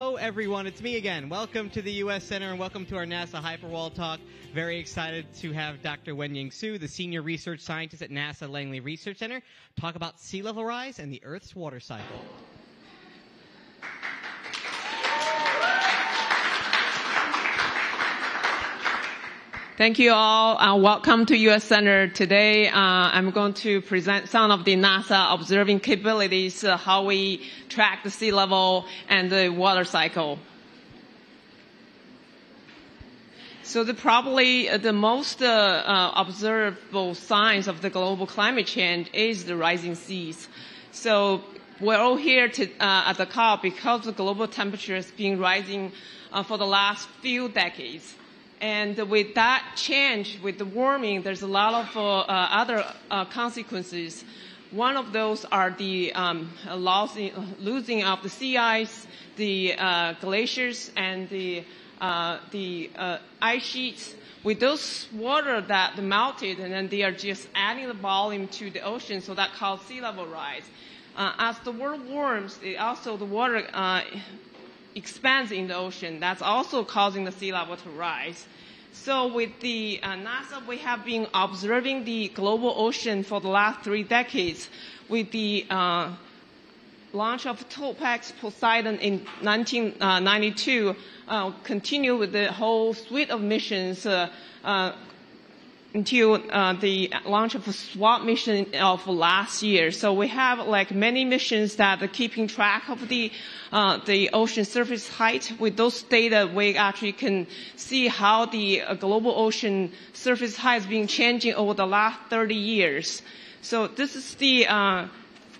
Hello, everyone. It's me again. Welcome to the U.S. Center and welcome to our NASA Hyperwall Talk. Very excited to have Dr. Wenying Su, the Senior Research Scientist at NASA Langley Research Center, talk about sea level rise and the Earth's water cycle. Thank you all. Uh, welcome to U.S. Center. Today, uh, I'm going to present some of the NASA observing capabilities, uh, how we track the sea level and the water cycle. So the probably uh, the most uh, uh, observable signs of the global climate change is the rising seas. So we're all here to, at the COP because the global temperature has been rising for the last few decades. And with that change, with the warming, there's a lot of uh, uh, other uh, consequences. One of those are the um, losing, losing of the sea ice, the uh, glaciers, and the, uh, the uh, ice sheets. With those water that melted, and then they are just adding the volume to the ocean, so that causes sea level rise. as the world warms, it also the water expands in the ocean. That's also causing the sea level to rise. So with the uh, NASA, we have been observing the global ocean for the last three decades. With the uh, launch of TOPEX Poseidon in 1992, uh, continue with the whole suite of missions uh, uh, until uh, the launch of SWOT mission of last year. So we have like many missions that are keeping track of the uh, the ocean surface height. With those data, we actually can see how the uh, global ocean surface height has been changing over the last 30 years. So this is the uh,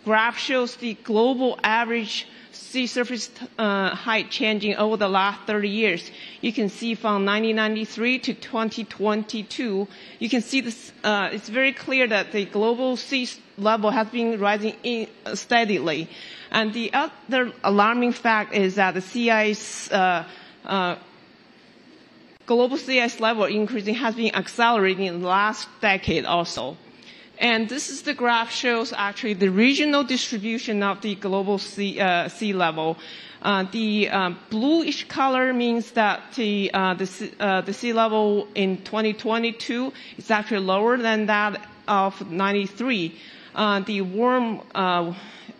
graph shows the global average sea surface uh, height changing over the last 30 years. You can see from 1993 to 2022, you can see this, uh, it's very clear that the global sea level has been rising in, uh, steadily. And the other alarming fact is that the sea ice, uh, uh, global sea ice level increasing has been accelerating in the last decade also. And this is the graph shows actually the regional distribution of the global sea, uh, sea level. Uh, the uh, bluish color means that the, uh, the, uh, the, sea level in 2022 is actually lower than that of 93. Uh, the warm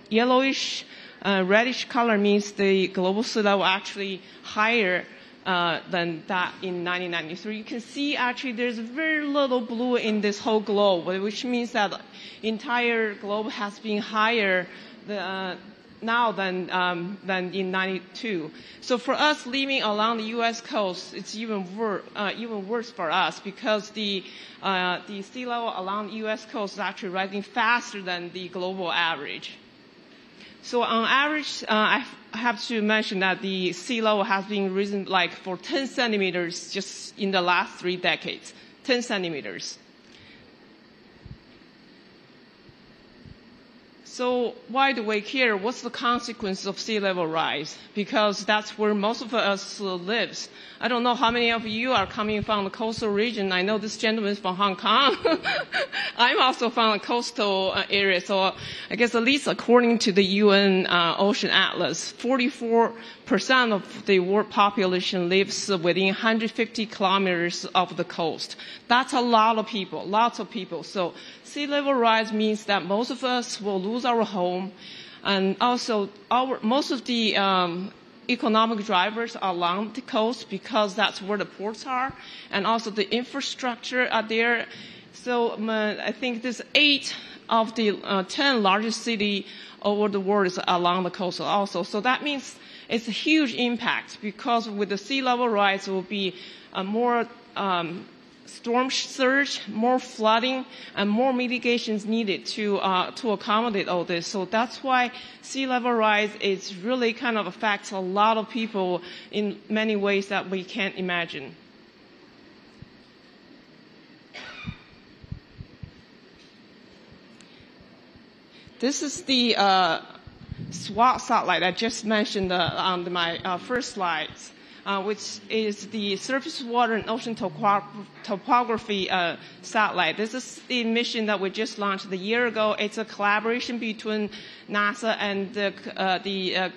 yellowish reddish color means the global sea level actually higher uh, than that in 1993. You can see actually there's very little blue in this whole globe, which means that entire globe has been higher the, uh, now than um, than in 92. So for us living along the U.S. coast, it's even worse uh, even worse for us because the uh, the sea level along the U.S. coast is actually rising faster than the global average. So on average, uh, I have to mention that the sea level has been risen like for 10 centimeters just in the last three decades. 10 centimeters. So why do we care? What's the consequence of sea level rise? Because that's where most of us lives. I don't know how many of you are coming from the coastal region. I know this gentleman is from Hong Kong. I'm also from the coastal uh, area. So I guess at least according to the UN uh, Ocean Atlas, 44% of the world population lives within 150 kilometers of the coast. That's a lot of people, lots of people. So sea level rise means that most of us will lose our home, and also our most of the um, economic drivers are along the coast because that's where the ports are, and also the infrastructure are there. So um, I think there's eight of the uh, 10 largest city over the world is along the coast also. So that means it's a huge impact because with the sea level rise, it will be more um, storm surge, more flooding, and more mitigations needed to uh, to accommodate all this. So that's why sea level rise is really kind of affects a lot of people in many ways that we can't imagine. This is the uh, SWOT satellite I just mentioned uh, on my uh, first slides uh, which is the surface water and ocean topography uh, satellite. This is the mission that we just launched a year ago. It's a collaboration between NASA and the, uh, the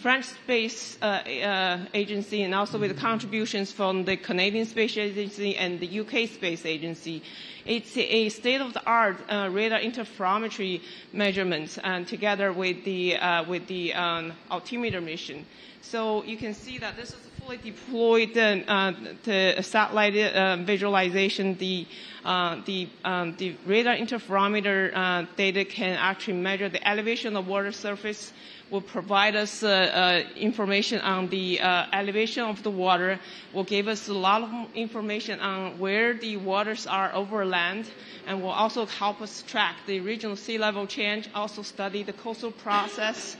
uh, uh, French Space uh, Agency and also with contributions from the Canadian Space Agency and the UK Space Agency. It's a state-of-the-art uh, radar interferometry measurements and together with the, uh, with the um, altimeter mission. So you can see that this is fully deployed uh, the satellite uh, visualization. The, the, um, the radar interferometer data can actually measure the elevation of water surface will provide us uh, uh, information on the uh, elevation of the water, will give us a lot of information on where the waters are over land, and will also help us track the regional sea level change, also study the coastal process.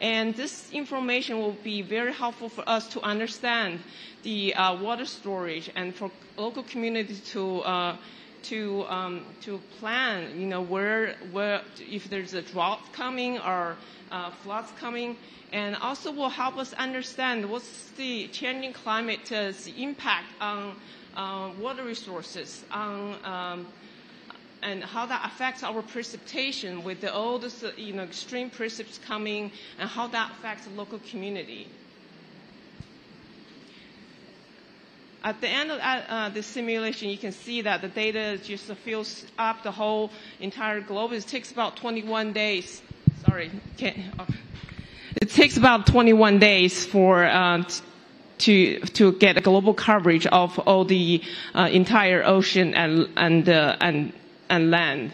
And this information will be very helpful for us to understand the uh, water storage and for local communities to uh, to um, to plan, you know, where where if there's a drought coming or uh, floods coming, and also will help us understand what's the changing climate's impact on uh, water resources, on um, and how that affects our precipitation with the, this, you know, extreme precipitations coming, and how that affects the local community. At the end of uh, the simulation, you can see that the data just fills up the whole entire globe. It takes about 21 days. Sorry, oh. it takes about 21 days for uh, to to get a global coverage of all the uh, entire ocean and and uh, and and land.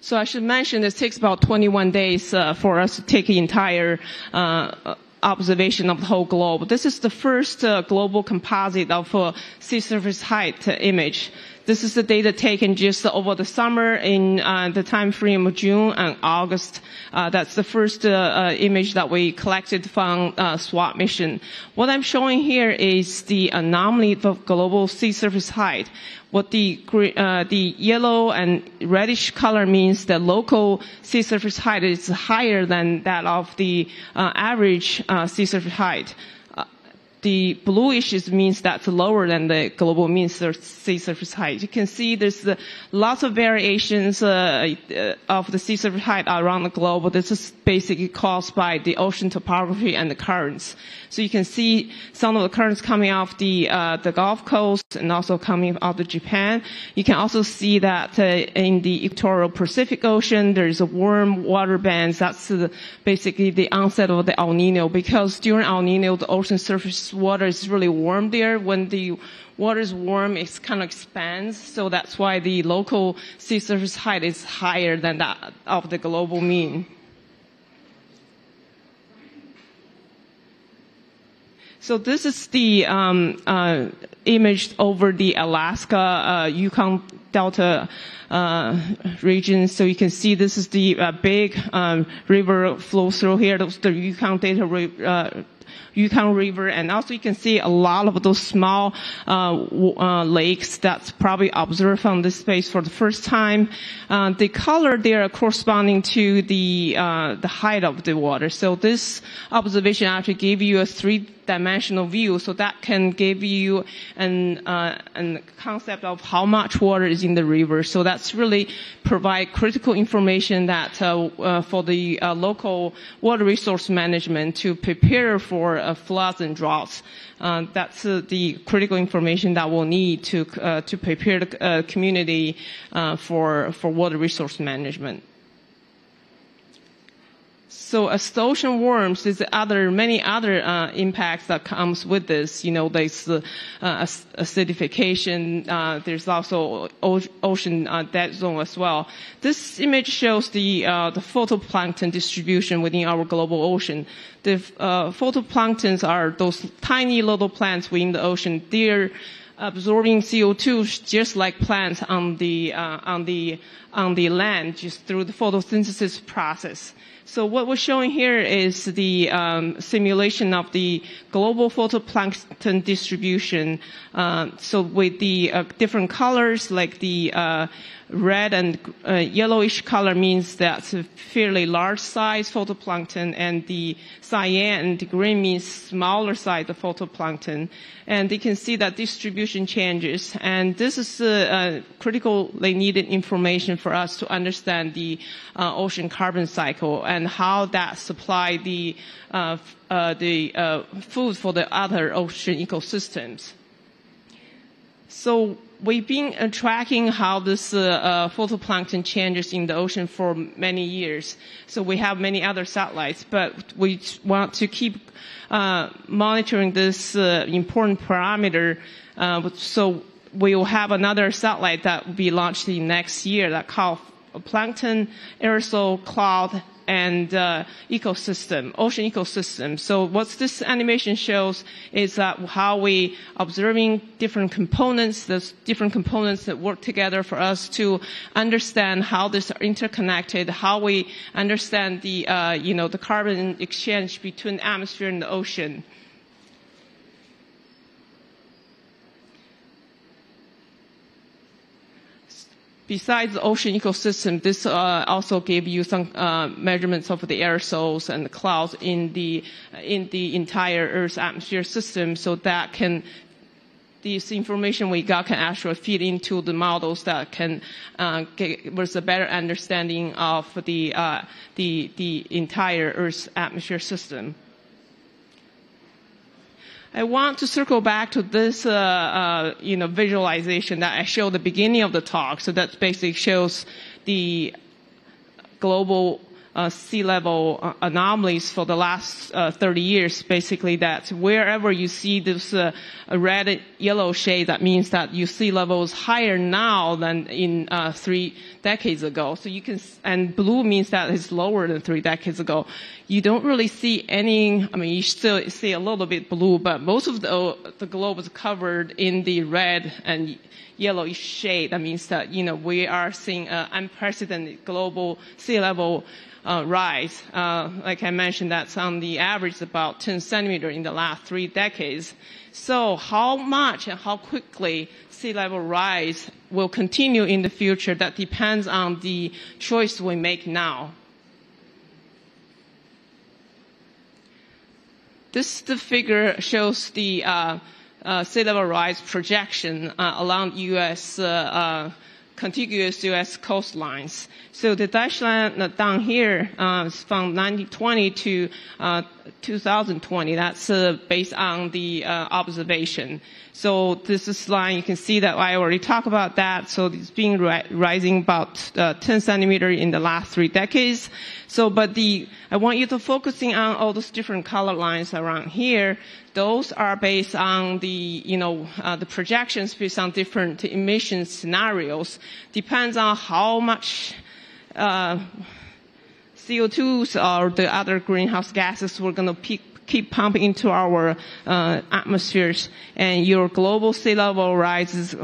So I should mention it takes about 21 days uh, for us to take the entire uh, observation of the whole globe. This is the first uh, global composite of sea surface height image. This is the data taken just over the summer in uh, the time frame of June and August. Uh, that's the first uh, uh image that we collected from uh, SWOT mission. What I'm showing here is the anomaly of global sea surface height. What the uh, the yellow and reddish color means the local sea surface height is higher than that of the average sea surface height the bluish means that's lower than the global mean sea surface height. You can see there's lots of variations uh, uh, of the sea surface height around the globe. This is basically caused by the ocean topography and the currents. So you can see some of the currents coming off the uh, the Gulf Coast and also coming out of Japan. You can also see that uh, in the equatorial Pacific Ocean, there's a warm water bands. That's basically the onset of the El Nino because during El Nino, the ocean surface water is really warm there. When the water is warm, it kind of expands. So that's why the local sea surface height is higher than that of the global mean. So this is the um, uh, image over the Alaska uh, Yukon Delta uh, region. So you can see this is the uh, big um, river flows through here. Those the Yukon Delta uh, Yukon River, and also you can see a lot of those small uh, uh, lakes that's probably observed from this space for the first time. Uh, the color there corresponding to the uh, the height of the water. So this observation actually gave you a three dimensional view, so that can give you an, uh, an concept of how much water is in the river. So that's really provide critical information that uh, uh, for the uh, local water resource management to prepare for uh, floods and droughts. Uh, that's the critical information that we'll need to to prepare the community for for water resource management. So ocean worms, there's other, many other uh, impacts that comes with this. You know, there's uh, acidification. Uh, there's also ocean uh, dead zone as well. This image shows the uh, the phytoplankton distribution within our global ocean. The uh, photoplanktons are those tiny little plants within the ocean. They're absorbing CO2 just like plants on the on the on the land, just through the photosynthesis process. So what we're showing here is the um, simulation of the global phytoplankton distribution. Uh, so with the uh, different colors, like the uh, red and uh, yellowish color means that's a fairly large size phytoplankton, and the cyan and green means smaller size of phytoplankton. And you can see that distribution changes. And this is uh, uh, critically needed information for us to understand the ocean carbon cycle and how that supply the uh, uh, the food for the other ocean ecosystems. So we've been uh, tracking how this uh, uh, phytoplankton changes in the ocean for many years. So we have many other satellites, but we want to keep uh, monitoring this uh, important parameter. Uh, so we will have another satellite that will be launched in next year that called Plankton Aerosol Cloud and uh, ecosystem, ocean ecosystem. So what this animation shows is that how we observing different components, the different components that work together for us to understand how this are interconnected, how we understand the, uh, you know, the carbon exchange between atmosphere and the ocean. Besides the ocean ecosystem, this uh, also gave you some uh, measurements of the aerosols and the clouds in the in the entire Earth's atmosphere system, so that can this information we got can actually feed into the models that can uh, give us a better understanding of the uh, the the entire Earth's atmosphere system. I want to circle back to this, uh, uh, you know, visualization that I showed at the beginning of the talk. So that basically shows the global uh, sea level uh, anomalies for the last uh, 30 years. Basically, that wherever you see this uh, red yellow shade, that means that your sea level is higher now than in uh, three decades ago. So you can, and blue means that it's lower than three decades ago. You don't really see any. I mean, you still see a little bit blue, but most of the the globe is covered in the red and yellowish shade. That means that you know we are seeing an unprecedented global sea level uh, rise. Uh, like I mentioned, that's on the average about 10 centimeter in the last three decades. So how much and how quickly sea level rise will continue in the future, that depends on the choice we make now. This the figure shows the uh, uh, sea level rise projection uh, along U.S. Contiguous U.S. coastlines. So the dashed line down here uh, is from 1920 to uh, 2020. That's uh, based on the uh, observation. So this is line, you can see that I already talked about that. So it's been ri- rising about uh, 10 centimeter in the last three decades. So, but the, I want you to focusing on all those different color lines around here. Those are based on the, you know, uh, the projections based on different emission scenarios. Depends on how much, uh, CO2s or the other greenhouse gases we're going to keep pumping into our uh, atmospheres, and your global sea level rise is,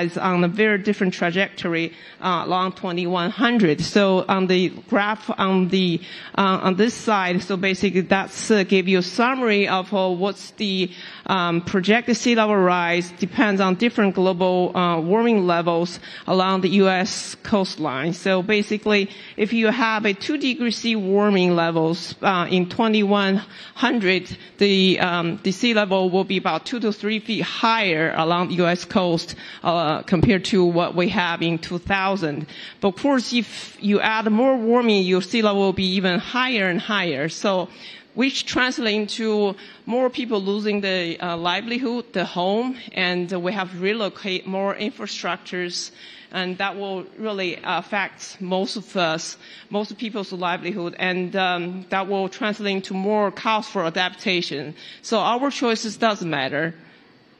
is on a very different trajectory uh, along 2100. So on the graph on the uh, on this side, so basically that's uh, give you a summary of uh, what's the um, projected sea level rise depends on different global uh, warming levels along the U.S. coastline. So basically, if you have a two degree C warming levels uh, in 2100, the um, the sea level will be about two to three feet higher along the U.S. coast uh, compared to what we have in 2000. But of course, if you add more warming, your sea level will be even higher and higher. So which translate into more people losing their uh, livelihood, the home, and we have relocate more infrastructures, and that will really affect most of us, most people's livelihood, and um, that will translate into more cost for adaptation. So our choices doesn't matter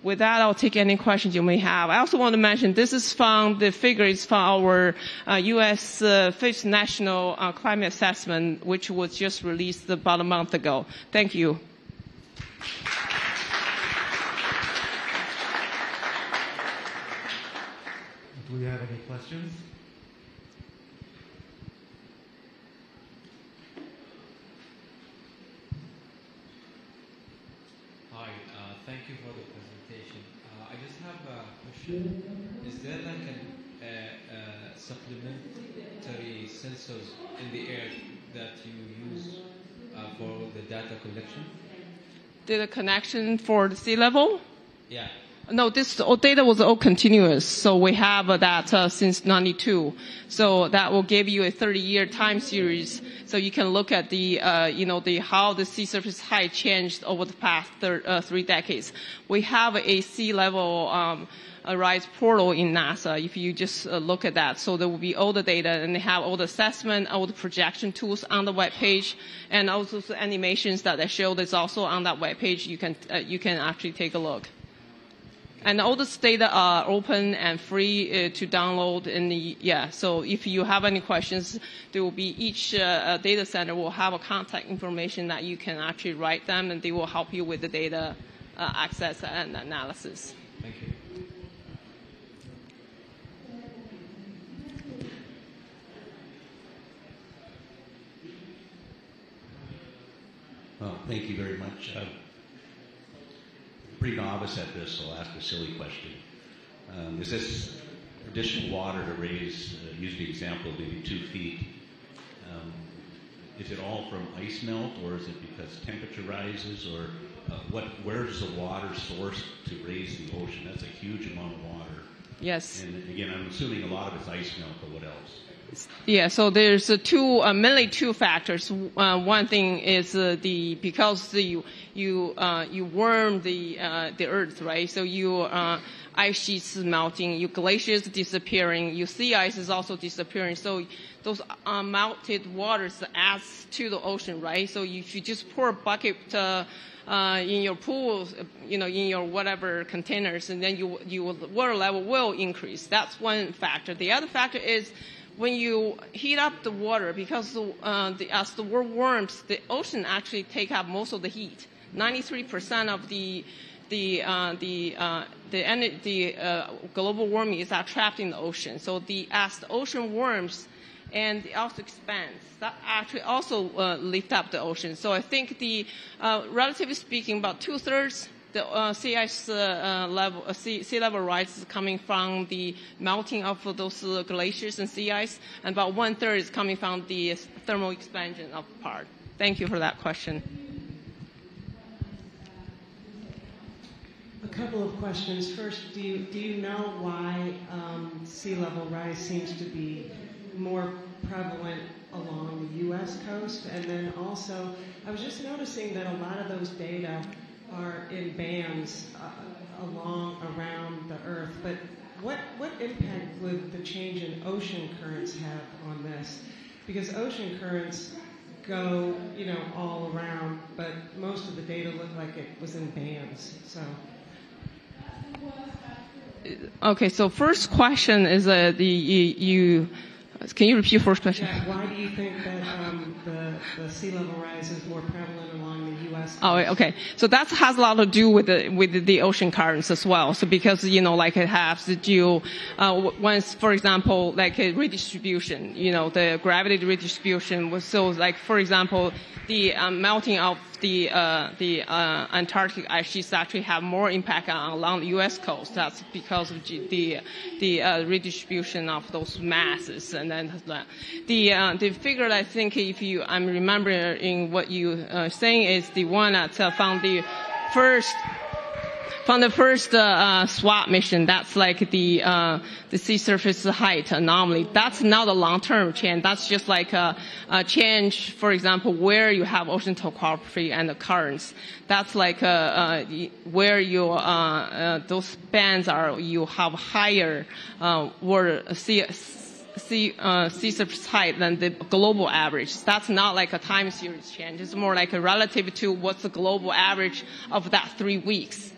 with that, I'll take any questions you may have. I also want to mention this is from the figure is from our uh, U.S. Uh, fifth national uh, climate assessment, which was just released about a month ago. Thank you. Do we have any questions? thank you for the presentation. Uh, I just have a question. Is there like an uh, uh, supplementary sensors in the air that you use uh, for the data collection? The connection for the sea level? Yeah. No, this all data was all continuous. So we have that uh, since 92. So that will give you a 30-year time series. So you can look at the, uh, you know, the how the sea surface height changed over the past thir- uh, three decades. We have a sea level um, a rise portal in NASA. If you just uh, look at that, so there will be all the data, and they have all the assessment, all the projection tools on the web page, and also the animations that I showed is also on that web page. You can uh, you can actually take a look. And all this data are open and free uh, to download. And yeah, so if you have any questions, there will be each uh, data center will have a contact information that you can actually write them, and they will help you with the data uh, access and analysis. Thank you. Well, thank you very much. Uh, pretty novice at this, so I'll ask a silly question. Um, is this additional water to raise, uh, use the example of maybe two feet, um, is it all from ice melt or is it because temperature rises or uh, what, where's the water source to raise the ocean? That's a huge amount of water. Yes. And again, I'm assuming a lot of it's ice melt, but what else? Yeah, so there's uh, two, uh, mainly two factors. Uh, one thing is uh, the because the, you uh, you warm the uh, the earth, right? So you ice sheets melting, your glaciers disappearing, your sea ice is also disappearing. So those melted waters adds to the ocean, right? So if you just pour a bucket in your pools, you know, in your whatever containers, and then you, your water level will increase. That's one factor. The other factor is when you heat up the water, because uh, the, as the world warms, the ocean actually take up most of the heat. 93% of the the uh, the uh, the, the uh, global warming is trapped in the ocean. So the as the ocean warms and it also expands, that actually also uh, lift up the ocean. So I think the uh, relatively speaking, about two thirds the uh, sea ice uh, level, uh, sea, sea, level rise is coming from the melting of those glaciers and sea ice, and about one third is coming from the thermal expansion of part. Thank you for that question. A couple of questions. First, do you, do you know why um, sea level rise seems to be more prevalent along the U.S. coast? And then also, I was just noticing that a lot of those data are in bands uh, along around the Earth, but what what impact would the change in ocean currents have on this? Because ocean currents go, you know, all around, but most of the data looked like it was in bands. So. Okay, so first question is uh, the you, you can you repeat first question? Yeah, why do you think that um, the, the sea level rise is more prevalent Oh, okay. So that has a lot to do with the with the ocean currents as well. So because you know, like it has to do uh, once, for example, like a redistribution. You know, the gravity redistribution was so like, for example, the um, melting of the uh, the uh, Antarctic ice sheets actually have more impact on, along the U.S. coast. That's because of the the uh, redistribution of those masses, and then the uh, the figure I think if you I'm remembering what you uh, saying is the one that uh, from the first from the first uh, uh, SWOT mission, that's like the uh, the sea surface height anomaly. That's not a long-term change. That's just like a, a, change, for example, where you have ocean topography and the currents. That's like uh, uh, where you uh, those bands are. You have higher water sea sea, uh, sea surface height than the global average. That's not like a time series change. It's more like a relative to what's the global average of that three weeks.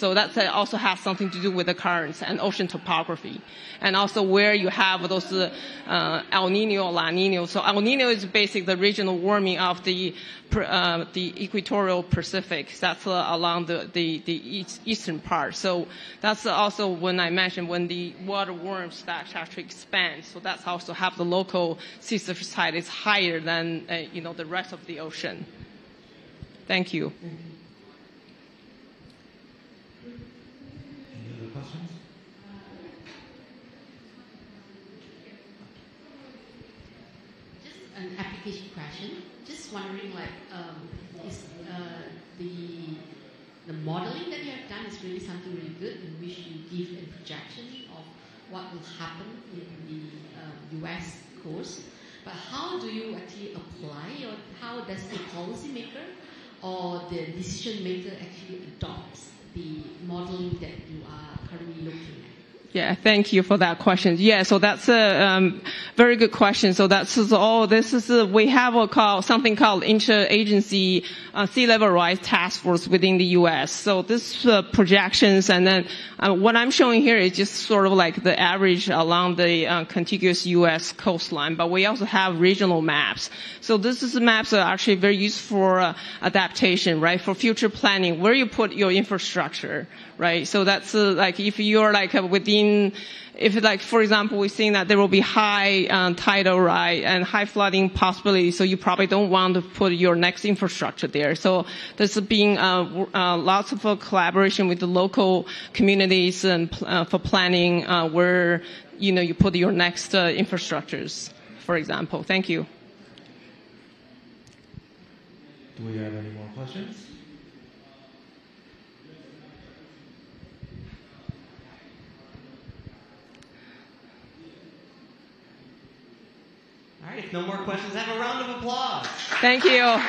So that also has something to do with the currents and ocean topography. And also where you have those uh, El Nino, La Nino. So El Nino is basically the regional warming of the uh, the equatorial Pacific. That's uh, along the, the, the east, eastern part. So that's also when I mentioned when the water warms that actually expands. So that's also have the local sea surface height is higher than uh, you know the rest of the ocean. Thank you. Mm-hmm. Any other questions? Just an application question. Just wondering, like, um, is uh, the the modeling that you have done is really something really good in which you give a projection of what will happen in the um, U.S. course. But how do you actually apply, or how does the policymaker or the decision maker actually adopts the modeling that you are currently looking at? Yeah, thank you for that question. Yeah, so that's a um, very good question. So that's all. This is a, we have a call something called interagency uh, sea level rise task force within the U.S. So this uh, projections and then uh, what I'm showing here is just sort of like the average along the uh, contiguous U.S. coastline. But we also have regional maps. So this is maps that are actually very useful for uh, adaptation, right? For future planning, where you put your infrastructure, right? So that's uh, like if you're like within if like, for example, we're seeing that there will be high um, tidal, right, and high flooding possibility, so you probably don't want to put your next infrastructure there. So there's been uh, uh, lots of uh, collaboration with the local communities and uh, for planning uh, where, you know, you put your next uh, infrastructures, for example. Thank you. Do we have any more questions? All right, if no more questions, have a round of applause. Thank you.